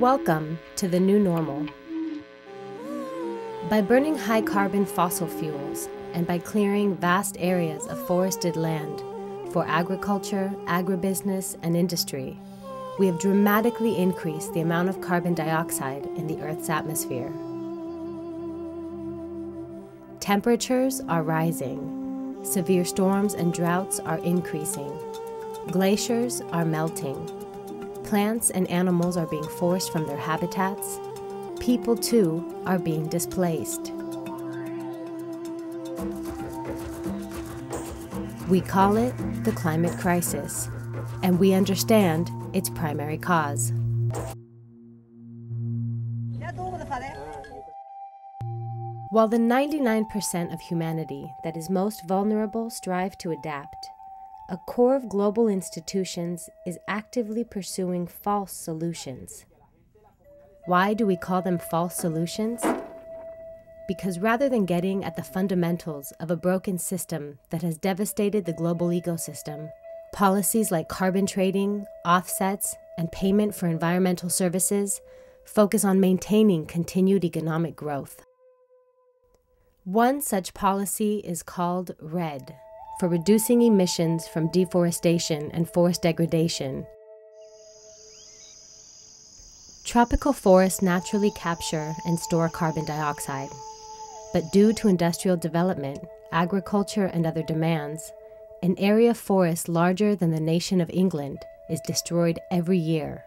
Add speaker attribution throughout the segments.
Speaker 1: Welcome to the new normal. By burning high carbon fossil fuels and by clearing vast areas of forested land for agriculture, agribusiness, and industry, we have dramatically increased the amount of carbon dioxide in the Earth's atmosphere. Temperatures are rising, severe storms and droughts are increasing, glaciers are melting, plants and animals are being forced from their habitats, people too are being displaced. We call it the climate crisis, and we understand its primary cause. While the 99% of humanity that is most vulnerable strive to adapt, a core of global institutions is actively pursuing false solutions. Why do we call them false solutions? Because rather than getting at the fundamentals of a broken system that has devastated the global ecosystem, policies like carbon trading, offsets, and payment for environmental services focus on maintaining continued economic growth. One such policy is called REDD for reducing emissions from deforestation and forest degradation. Tropical forests naturally capture and store carbon dioxide, but due to industrial development, agriculture, and other demands, an area of forest larger than the nation of England is destroyed every year.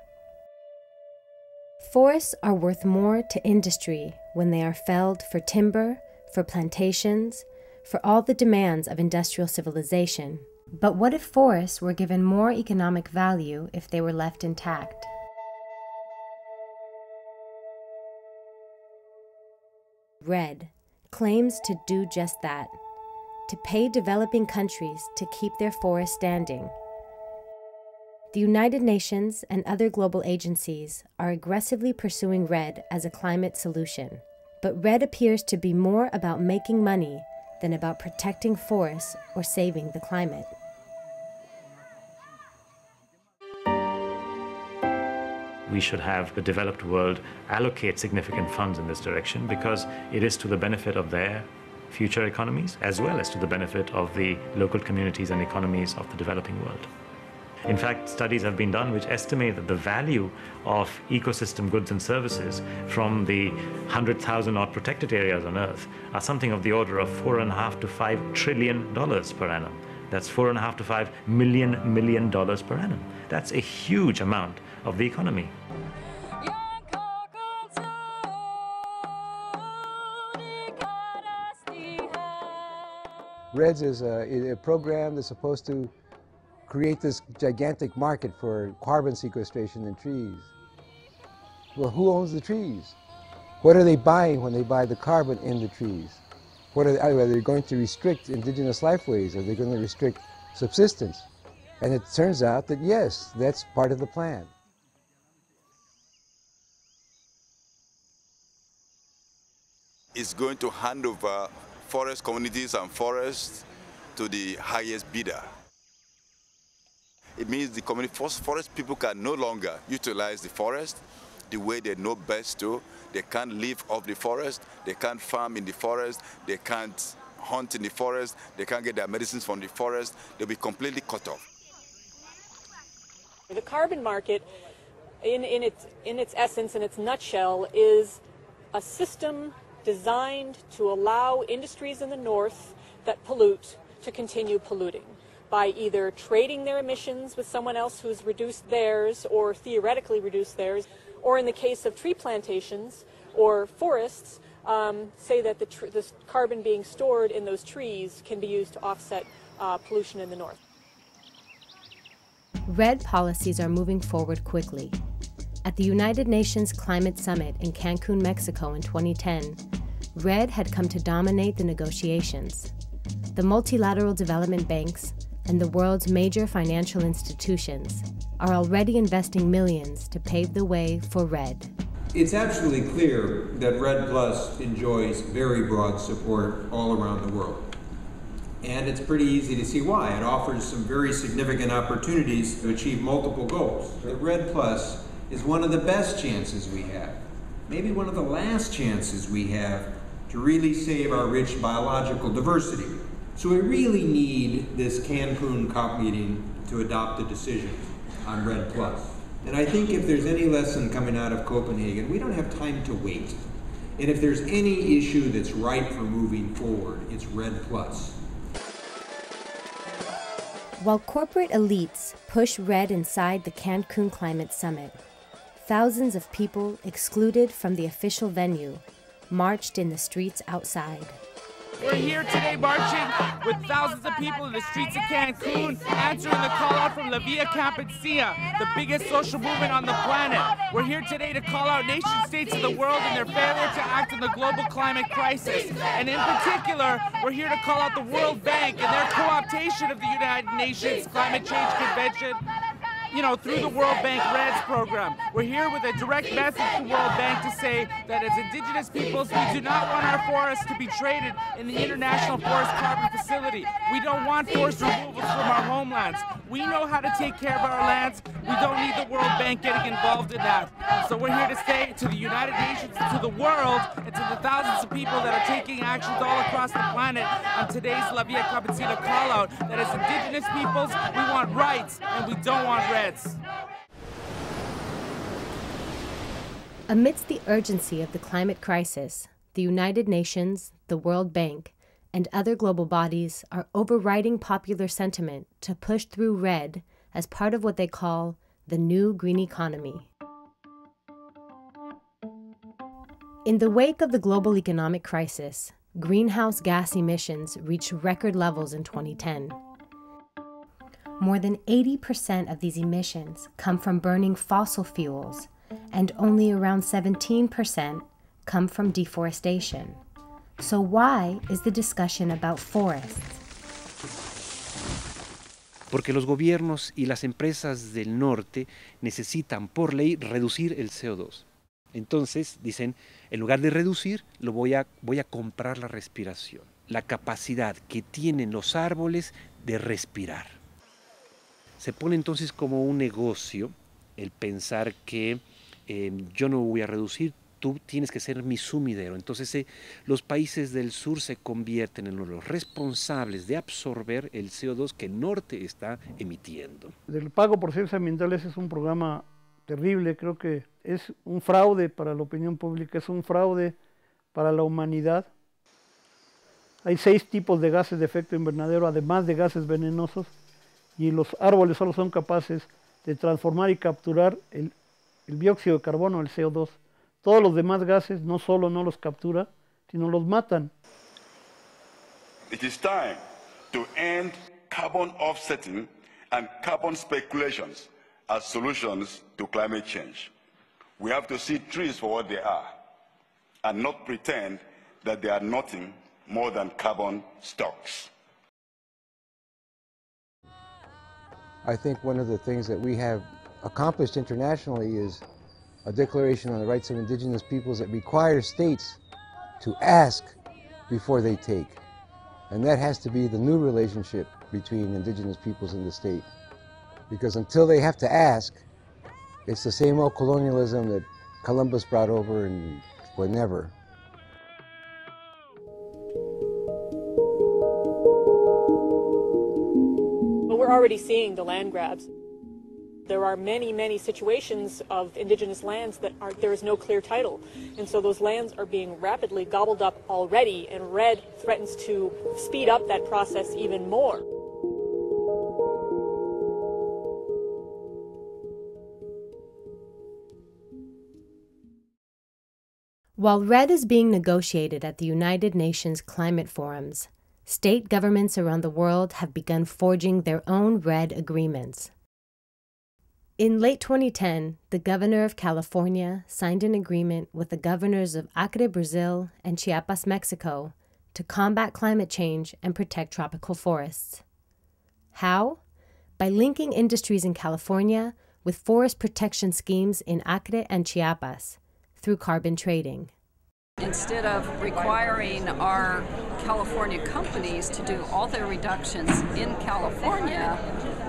Speaker 1: Forests are worth more to industry when they are felled for timber, for plantations, for all the demands of industrial civilization. But what if forests were given more economic value if they were left intact? REDD claims to do just that to pay developing countries to keep their forests standing. The United Nations and other global agencies are aggressively pursuing REDD as a climate solution. But REDD appears to be more about making money than about protecting forests or saving the climate.
Speaker 2: We should have the developed world allocate significant funds in this direction because it is to the benefit of their future economies as well as to the benefit of the local communities and economies of the developing world. In fact, studies have been done which estimate that the value of ecosystem goods and services from the 100,000 odd protected areas on Earth are something of the order of four and a half to five trillion dollars per annum. That's four and a half to five million million dollars per annum. That's a huge amount of the economy.
Speaker 3: REDS is a, a program that's supposed to create this gigantic market for carbon sequestration in trees. Well, who owns the trees? What are they buying when they buy the carbon in the trees? What are they, are they going to restrict indigenous lifeways? Are they going to restrict subsistence? And it turns out that yes, that's part of the plan.
Speaker 4: It's going to hand over forest communities and forests to the highest bidder. It means the community forest people can no longer utilize the forest the way they know best to. They can't live off the forest, they can't farm in the forest, they can't hunt in the forest, they can't get their medicines from the forest. They'll be completely cut off.
Speaker 5: The carbon market, in, in, its, in its essence, in its nutshell, is a system designed to allow industries in the north that pollute to continue polluting by either trading their emissions with someone else who's reduced theirs or theoretically reduced theirs, or in the case of tree plantations or forests, um, say that the, the, carbon being stored in those trees can be used to offset uh, pollution in the north.
Speaker 1: REDD policies are moving forward quickly. At the United Nations Climate Summit in Cancun, Mexico in 2010, REDD had come to dominate the negotiations. The multilateral development banks and the world's major financial institutions are already investing millions to pave the way for REDD.
Speaker 6: It's absolutely clear that REDD Plus enjoys very broad support all around the world. And it's pretty easy to see why. It offers some very significant opportunities to achieve multiple goals. The REDD Plus is one of the best chances we have, maybe one of the last chances we have to really save our rich biological diversity. So we really need this Cancun COP meeting to adopt a decision on REDD+. And I think if there's any lesson coming out of Copenhagen, we don't have time to wait. And if there's any issue that's ripe for moving forward, it's REDD+.
Speaker 1: While corporate elites push REDD inside the Cancun Climate Summit, thousands of people excluded from the official venue marched in the streets outside.
Speaker 7: We're here today marching with thousands of people in the streets of Cancun, answering the call out from La Via Campesina, the biggest social movement on the planet. We're here today to call out nation states of the world and their failure to act in the global climate crisis. And in particular, we're here to call out the World Bank and their co-optation of the United Nations Climate Change Convention you know, through the World Bank REDS program. We're here with a direct message to World Bank to say that as indigenous peoples, we do not want our forests to be traded in the International Forest Carbon Facility. We don't want forest removals from our homelands. We know how to take care of our lands. We don't need the World Bank getting involved in that. So we're here to say to the United Nations, to the world, and to the thousands of people that are taking actions all across the planet on today's La Via Campesina call out that as indigenous peoples, we want rights and we don't want REDD.
Speaker 1: Amidst the urgency of the climate crisis, the United Nations, the World Bank, and other global bodies are overriding popular sentiment to push through REDD as part of what they call the new green economy. In the wake of the global economic crisis, greenhouse gas emissions reached record levels in 2010. More than 80% of these emissions come from burning fossil fuels, and only around 17% come from deforestation. So, why is the discussion about forests?
Speaker 8: Porque los gobiernos y las empresas del norte necesitan por ley reducir el CO2. Entonces dicen, en lugar de reducir, lo voy a, voy a comprar la respiración, la capacidad que tienen los árboles de respirar. Se pone entonces como un negocio el pensar que eh, yo no voy a reducir, tú tienes que ser mi sumidero. Entonces eh, los países del sur se convierten en los responsables de absorber el CO2 que el norte está emitiendo.
Speaker 9: El pago por servicios ambientales es un programa terrible, creo que es un fraude para la opinión pública, es un fraude para la humanidad. Hay seis tipos de gases de efecto invernadero, además de gases venenosos y los árboles solo son capaces de transformar y capturar el, el dióxido de carbono, el CO2. Todos los demás gases no solo no los captura, sino los matan.
Speaker 4: It is time to end carbon offsetting and carbon speculations as solutions to climate change. We have to see trees for what they are and not pretend that they are nothing more than carbon stocks.
Speaker 3: I think one of the things that we have accomplished internationally is a declaration on the rights of indigenous peoples that requires states to ask before they take. And that has to be the new relationship between indigenous peoples and the state. Because until they have to ask, it's the same old colonialism that Columbus brought over and whenever.
Speaker 5: Already seeing the land grabs. There are many, many situations of indigenous lands that are, there is no clear title. And so those lands are being rapidly gobbled up already, and REDD threatens to speed up that process even more.
Speaker 1: While REDD is being negotiated at the United Nations climate forums, state governments around the world have begun forging their own REDD agreements. In late 2010, the governor of California signed an agreement with the governors of Acre, Brazil, and Chiapas, Mexico, to combat climate change and protect tropical forests. How? By linking industries in California with forest protection schemes in Acre and Chiapas through carbon trading.
Speaker 10: Instead of requiring our California companies to do all their reductions in California,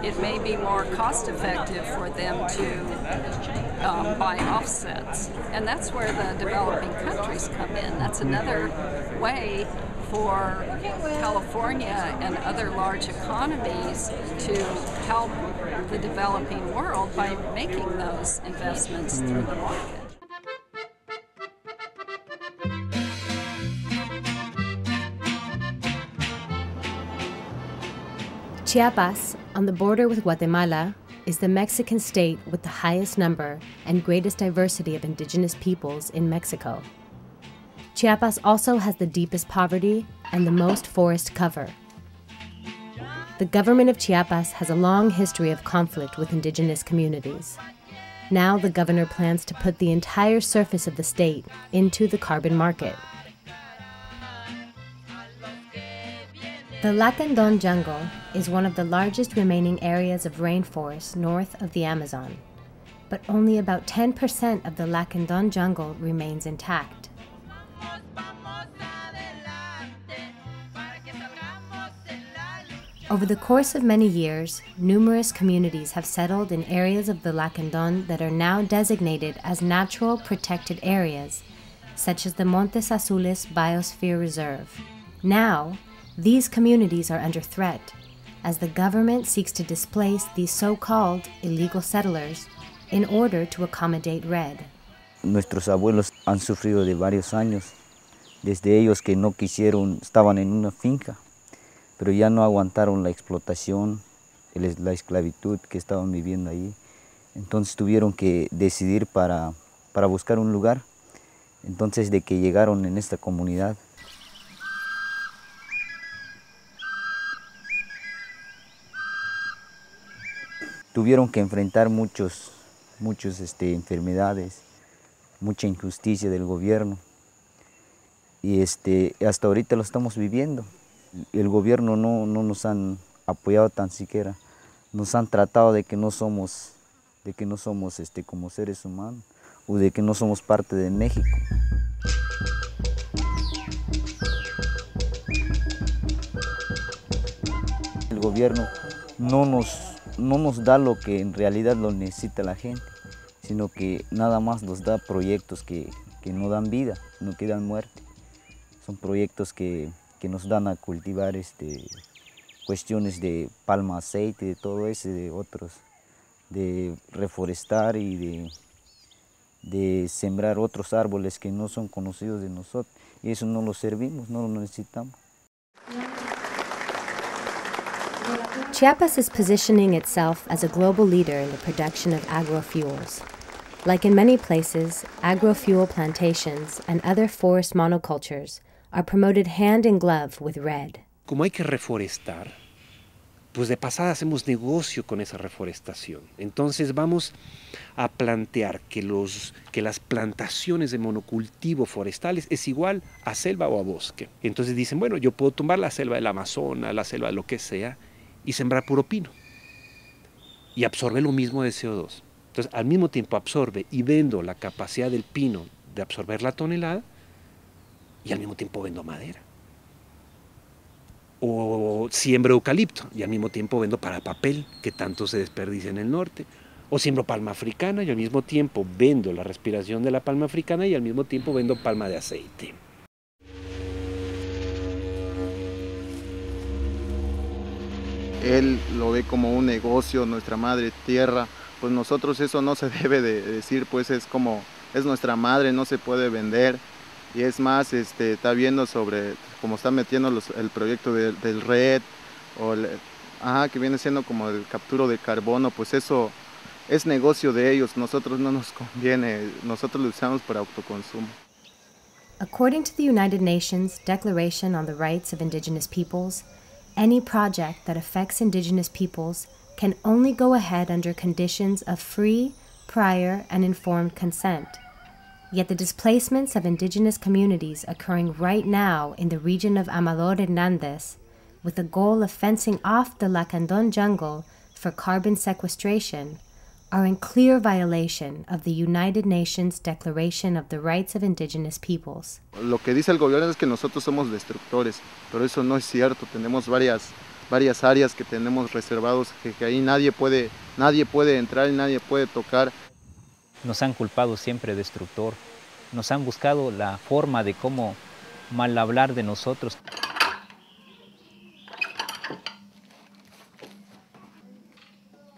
Speaker 10: it may be more cost effective for them to um, buy offsets. And that's where the developing countries come in. That's another way for California and other large economies to help the developing world by making those investments through the market.
Speaker 1: Chiapas, on the border with Guatemala, is the Mexican state with the highest number and greatest diversity of indigenous peoples in Mexico. Chiapas also has the deepest poverty and the most forest cover. The government of Chiapas has a long history of conflict with indigenous communities. Now the governor plans to put the entire surface of the state into the carbon market. The Lacandon jungle is one of the largest remaining areas of rainforest north of the Amazon, but only about 10% of the Lacandon jungle remains intact. Over the course of many years, numerous communities have settled in areas of the Lacandon that are now designated as natural protected areas, such as the Montes Azules Biosphere Reserve. Now, these communities are under threat as the government seeks to displace these so-called illegal settlers in order to accommodate RED.
Speaker 11: Nuestros abuelos han sufrido de varios años, desde ellos que no quisieron, estaban en una finca, pero ya no aguantaron la explotación, la esclavitud que estaban viviendo ahí. Entonces tuvieron que decidir para, para buscar un lugar. Entonces de que llegaron en esta comunidad, tuvieron que enfrentar muchos, muchos este, enfermedades, mucha injusticia del gobierno. Y este, hasta ahorita lo estamos viviendo. El gobierno no, no nos han apoyado tan siquiera. Nos han tratado de que no somos, de que no somos este, como seres humanos o de que no somos parte de México. El gobierno no nos no nos da lo que en realidad lo necesita la gente, sino que nada más nos da proyectos que, que no dan vida, no que dan muerte. Son proyectos que, que nos dan a cultivar este, cuestiones de palma aceite, de todo eso, de otros, de reforestar y de, de sembrar otros árboles que no son conocidos de nosotros. Y eso no lo servimos, no lo necesitamos.
Speaker 1: Chiapas is positioning itself as a global leader in the production of agrofuels. Like in many places, agrofuel plantations and other forest monocultures are promoted hand in glove with REDD.
Speaker 8: Como hay que reforestar, pues de pasada hacemos negocio con esa reforestación. Entonces vamos a plantear que, los, que las plantaciones de monocultivo forestales es igual a selva o a bosque. Entonces dicen, bueno, yo puedo tomar la selva del Amazonas, la selva de lo que sea, y sembrar puro pino. Y absorbe lo mismo de CO2. Entonces, al mismo tiempo absorbe y vendo la capacidad del pino de absorber la tonelada y al mismo tiempo vendo madera. O siembro eucalipto y al mismo tiempo vendo para papel, que tanto se desperdicia en el norte. O siembro palma africana y al mismo tiempo vendo la respiración de la palma africana y al mismo tiempo vendo palma de aceite.
Speaker 12: Él lo ve como un negocio, nuestra madre tierra, pues nosotros eso no se debe de decir, pues es como, es nuestra madre, no se puede vender. Y es más, este, está viendo sobre, como está metiendo el proyecto del red, o que viene siendo como el capturo de carbono, pues eso es negocio de ellos, nosotros no nos conviene, nosotros lo usamos para autoconsumo.
Speaker 1: According to the United Nations Declaration on the Rights of Indigenous Peoples, Any project that affects Indigenous peoples can only go ahead under conditions of free, prior, and informed consent. Yet the displacements of indigenous communities occurring right now in the region of Amador Hernandez, with the goal of fencing off the Lacandon jungle for carbon sequestration, are in clear violation of the United Nations Declaration of the Rights of Indigenous Peoples.
Speaker 12: Lo que dice el gobierno es que nosotros somos destructores, pero eso no es cierto. Tenemos varias, varias áreas que tenemos reservados que, que ahí nadie puede, nadie puede entrar y nadie puede tocar.
Speaker 13: nos han culpado siempre destructor, nos han buscado la forma de cómo mal hablar de nosotros.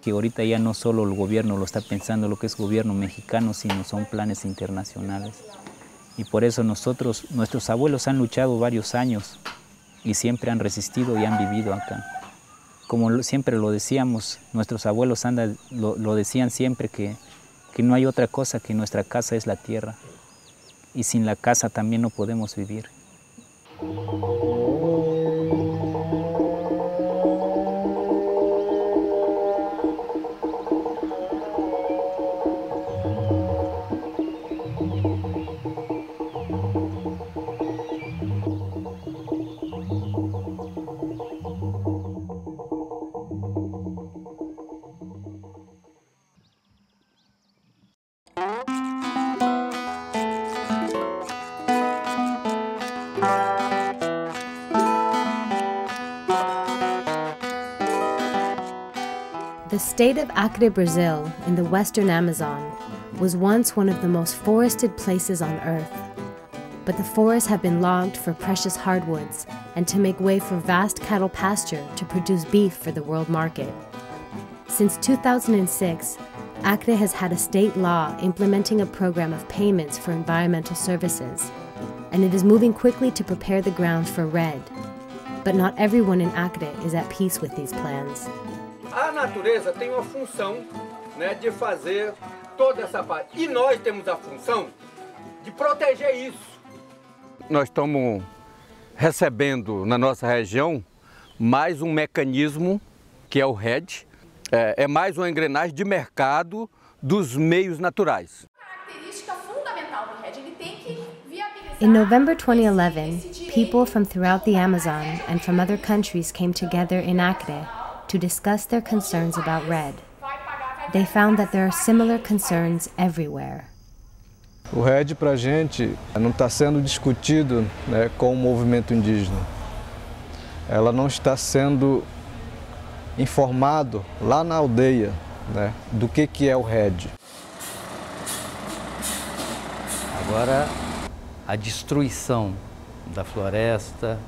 Speaker 13: Que ahorita ya no solo el gobierno lo está pensando lo que es gobierno mexicano, sino son planes internacionales. Y por eso nosotros, nuestros abuelos han luchado varios años y siempre han resistido y han vivido acá. Como siempre lo decíamos, nuestros abuelos anda, lo, lo decían siempre que, que no hay otra cosa que nuestra casa es la tierra. Y sin la casa también no podemos vivir.
Speaker 1: The state of Acre, Brazil, in the western Amazon, was once one of the most forested places on earth. But the forests have been logged for precious hardwoods and to make way for vast cattle pasture to produce beef for the world market. Since 2006, Acre has had a state law implementing a program of payments for environmental services, and it is moving quickly to prepare the ground for REDD. But not everyone in Acre is at peace with these plans.
Speaker 14: A natureza tem uma função né, de fazer toda essa parte. E nós temos a função de proteger isso.
Speaker 15: Nós estamos recebendo na nossa região mais um mecanismo que é o RED. É, é mais uma engrenagem de mercado dos meios naturais.
Speaker 1: In November 2011, people from throughout the Amazon and from other countries came together in Acre to discuss their concerns about RED. They found that there are similar concerns everywhere.
Speaker 16: O RED para a gente não está sendo discutido né, com o movimento indígena. Ela não está sendo informado lá na aldeia né, do que, que é o RED.
Speaker 17: Agora, a destruição da floresta,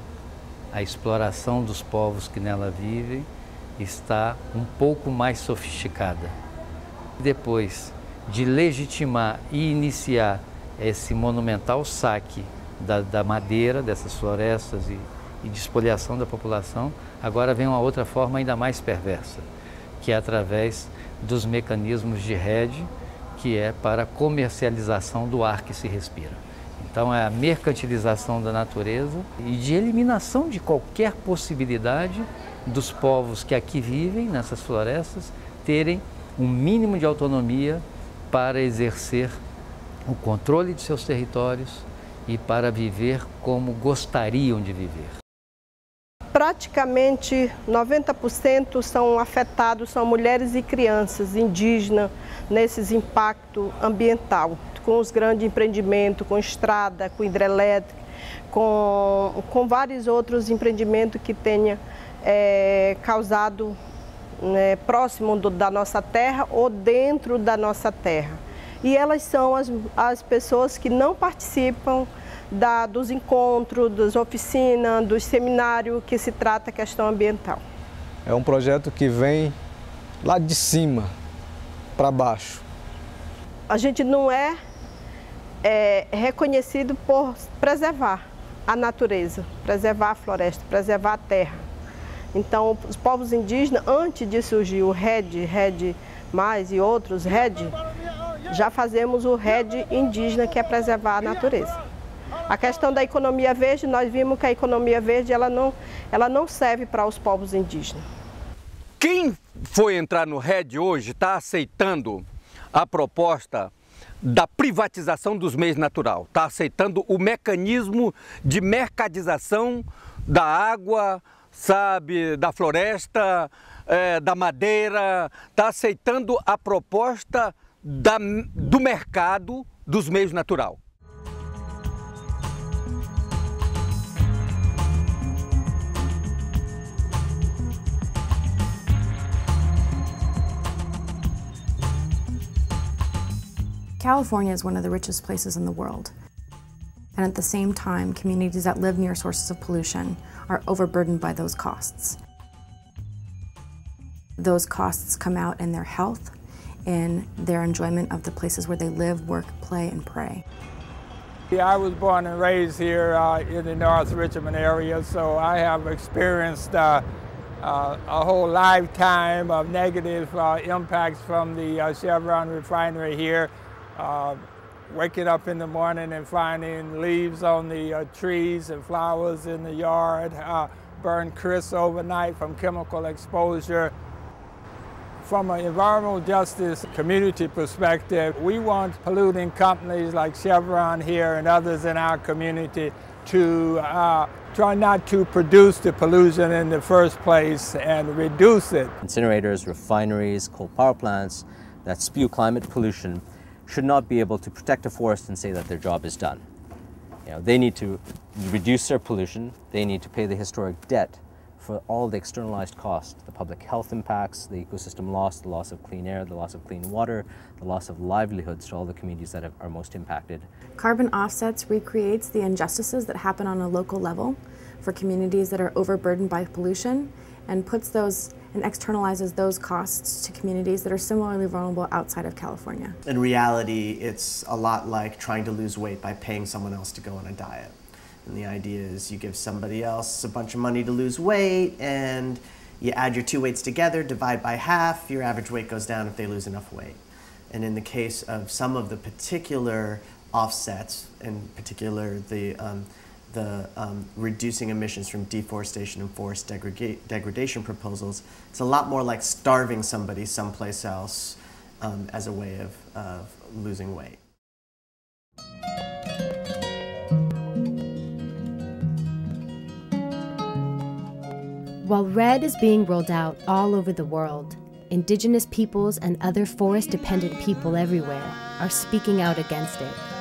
Speaker 17: a exploração dos povos que nela vivem, está um pouco mais sofisticada. Depois de legitimar e iniciar esse monumental saque da, da madeira dessas florestas e, e de espoliação da população, agora vem uma outra forma ainda mais perversa, que é através dos mecanismos de rede, que é para comercialização do ar que se respira. Então é a mercantilização da natureza e de eliminação de qualquer possibilidade dos povos que aqui vivem, nessas florestas, terem um mínimo de autonomia para exercer o controle de seus territórios e para viver como gostariam de viver.
Speaker 18: Praticamente 90% são afetados, são mulheres e crianças indígenas nesses impacto ambiental, com os grandes empreendimentos, com estrada, com hidrelétrica, com, com vários outros empreendimentos que tenha é, causado né, próximo do, da nossa terra ou dentro da nossa terra. E elas são as, as pessoas que não participam da, dos encontros, das oficinas, dos seminários que se trata a questão ambiental.
Speaker 16: É um projeto que vem lá de cima para baixo.
Speaker 18: A gente não é, é reconhecido por preservar a natureza, preservar a floresta, preservar a terra. Então, os povos indígenas, antes de surgir o RED, RED mais e outros RED, já fazemos o RED indígena, que é preservar a natureza. A questão da economia verde, nós vimos que a economia verde ela não, ela não serve para os povos indígenas.
Speaker 15: Quem foi entrar no RED hoje está aceitando a proposta da privatização dos meios naturais, está aceitando o mecanismo de mercadização da água, sabe, da floresta, é, da madeira, está aceitando a proposta da, do mercado dos meios naturais.
Speaker 19: California is one of the richest places in the world. And at the same time, communities that live near sources of pollution are overburdened by those costs. Those costs come out in their health, in their enjoyment of the places where they live, work, play, and pray.
Speaker 20: Yeah, I was born and raised here uh, in the North Richmond area, so I have experienced uh, uh, a whole lifetime of negative uh, impacts from the uh, Chevron refinery here. Uh, waking up in the morning and finding leaves on the trees and flowers in the yard, burned crisp overnight from chemical exposure. From an environmental justice community perspective, we want polluting companies like Chevron here and others in our community to uh, try not to produce the pollution in the first place and reduce it.
Speaker 21: Incinerators, refineries, coal power plants that spew climate pollution should not be able to protect a forest and say that their job is done. You know, they need to reduce their pollution, they need to pay the historic debt for all the externalized costs, the public health impacts, the ecosystem loss, the loss of clean air, the loss of clean water, the loss of livelihoods to all the communities that are most impacted.
Speaker 19: Carbon offsets recreates the injustices that happen on a local level for communities that are overburdened by pollution and puts those and externalizes those costs to communities that are similarly vulnerable outside of California.
Speaker 22: In reality, it's a lot like trying to lose weight by paying someone else to go on a diet. And the idea is you give somebody else a bunch of money to lose weight, and you add your two weights together, divide by half, your average weight goes down if they lose enough weight. And in the case of some of the particular offsets, in particular the, um, the um, reducing emissions from deforestation and forest degrada degradation proposals, it's a lot more like starving somebody someplace else um, as a way of, of losing weight.
Speaker 1: While REDD is being rolled out all over the world, indigenous peoples and other forest dependent people everywhere are speaking out against it.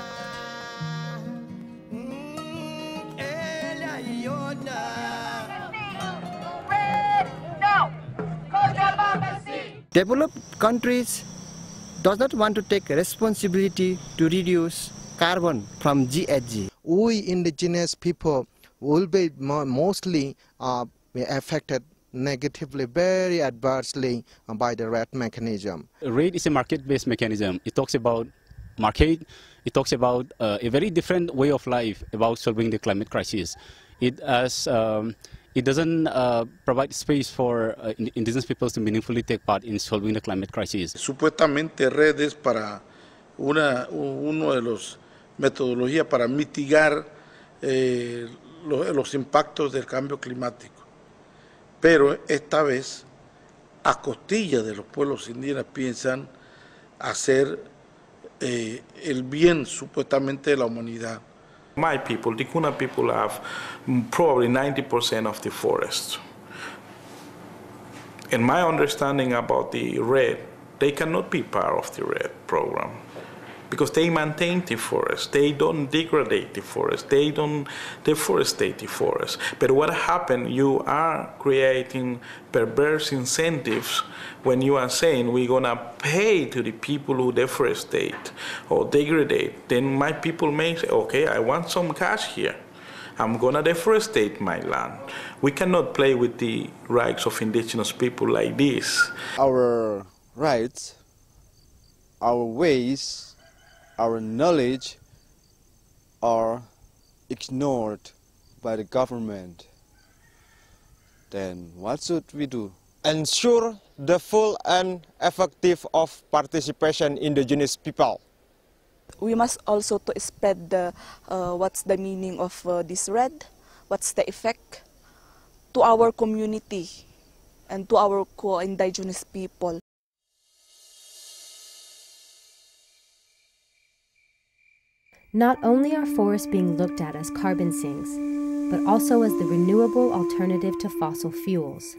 Speaker 23: Developed countries does not want to take responsibility to reduce carbon from GHG.
Speaker 24: We indigenous people will be mostly uh, affected negatively, very adversely by the REDD mechanism.
Speaker 25: REDD is a market-based mechanism. It talks about market. It talks about uh, a very different way of life about solving the climate crisis. It has, um, it doesn't uh, provide space for uh, indigenous peoples to meaningfully take part in solving the climate crisis.
Speaker 26: Supuestamente REDD es para una, uno de los metodologías para mitigar eh, los, los impactos del cambio climático. Pero esta vez, a costilla de los pueblos indígenas, piensan hacer eh, el bien supuestamente de la humanidad.
Speaker 27: My people, the Kuna people, have probably 90% of the forest. In my understanding about the REDD, they cannot be part of the REDD program because they maintain the forest. They don't degrade the forest. They don't deforestate the forest. But what happened, you are creating perverse incentives when you are saying we're going to pay to the people who deforestate or degrade. Then my people may say, okay, I want some cash here. I'm going to deforestate my land. We cannot play with the rights of indigenous people like this.
Speaker 28: Our rights, our ways, our knowledge are ignored by the government, then what should we do?
Speaker 29: Ensure the full and effective of participation indigenous people.
Speaker 30: We must also to spread the, uh, what's the meaning of uh, this REDD, what's the effect to our community and to our co-indigenous people.
Speaker 1: Not only are forests being looked at as carbon sinks, but also as the renewable alternative to fossil fuels.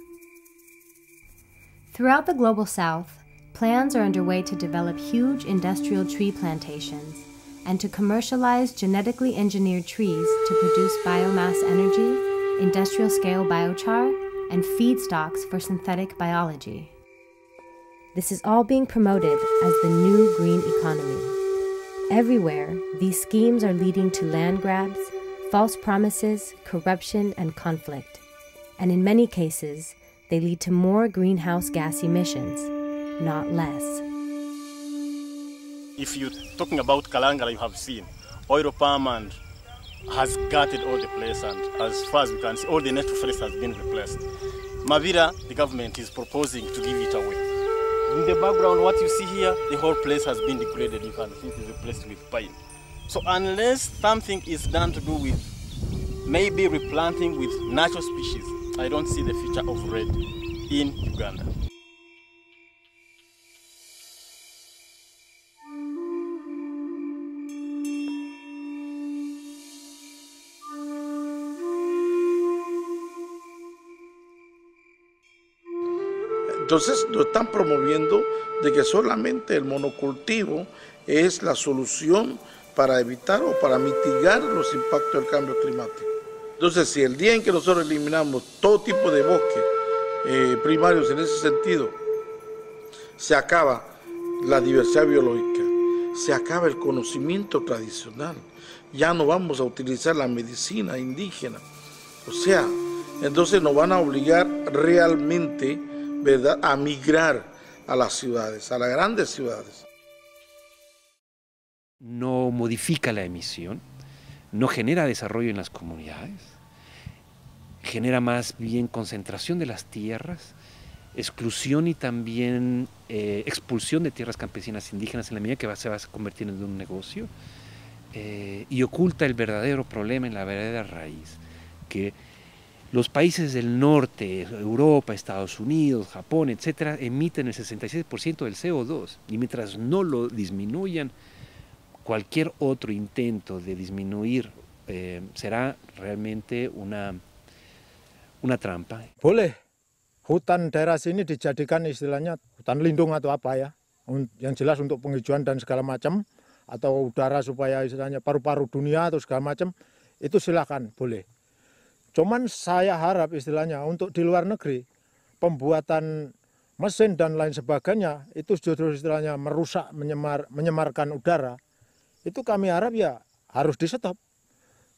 Speaker 1: Throughout the global south, plans are underway to develop huge industrial tree plantations and to commercialize genetically engineered trees to produce biomass energy, industrial scale biochar, and feedstocks for synthetic biology. This is all being promoted as the new green economy. Everywhere, these schemes are leading to land grabs, false promises, corruption, and conflict. And in many cases, they lead to more greenhouse gas emissions, not less.
Speaker 31: If you're talking about Kalangala, you have seen oil palm and has gutted all the place, and as far as we can see, all the natural forest has been replaced. Mabira, the government is proposing to give it away. In the background, what you see here, the whole place has been degraded. You can see it is replaced with pine. So unless something is done to do with maybe replanting with natural species, I don't see the future of red in Uganda.
Speaker 26: Entonces lo están promoviendo de que solamente el monocultivo es la solución para evitar o para mitigar los impactos del cambio climático. Entonces, si el día en que nosotros eliminamos todo tipo de bosques eh, primarios en ese sentido, se acaba la diversidad biológica, se acaba el conocimiento tradicional, ya no vamos a utilizar la medicina indígena. O sea, entonces nos van a obligar realmente a migrar a las ciudades, a las grandes ciudades.
Speaker 8: No modifica la emisión, no genera desarrollo en las comunidades, genera más bien concentración de las tierras, exclusión y también eh, expulsión de tierras campesinas indígenas en la medida que se va a convertir en un negocio eh, y oculta el verdadero problema en la verdadera raíz, que los países del norte, Europa, Estados Unidos, Japón, etcétera, emiten el 66% del CO2 y mientras no lo disminuyan, cualquier otro intento de disminuir eh, será realmente una, una trampa.
Speaker 32: Boleh hutan daerah sini dijadikan istilahnya hutan lindung atau apa ya, yang jelas untuk penghijauan dan segala macam, atau udara supaya istilahnya paru-paru dunia atau segala macam, itu silakan boleh. Cuman saya harap istilahnya untuk di luar negeri pembuatan mesin dan lain sebagainya itu justru istilahnya merusak menyemar, menyemarkan udara itu kami harap ya harus di stop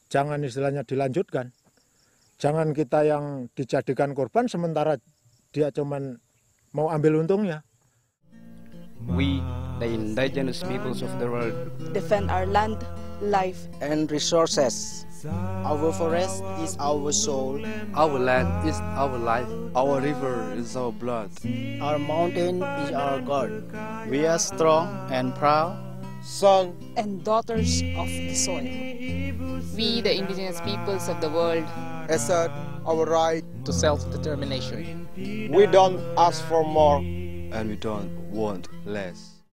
Speaker 32: jangan istilahnya dilanjutkan. Jangan kita yang dijadikan korban sementara dia cuman mau ambil untungnya.
Speaker 33: We the indigenous peoples of the world
Speaker 30: defend our land life
Speaker 23: and resources our forest is our soul.
Speaker 33: Our land is our life.
Speaker 28: Our river is our blood.
Speaker 23: Our mountain is our God.
Speaker 33: We are strong and proud.
Speaker 30: Son and daughters of the soil.
Speaker 34: We, the indigenous peoples of the world,
Speaker 23: assert our right
Speaker 33: to self-determination.
Speaker 28: We don't ask for more and we don't want less.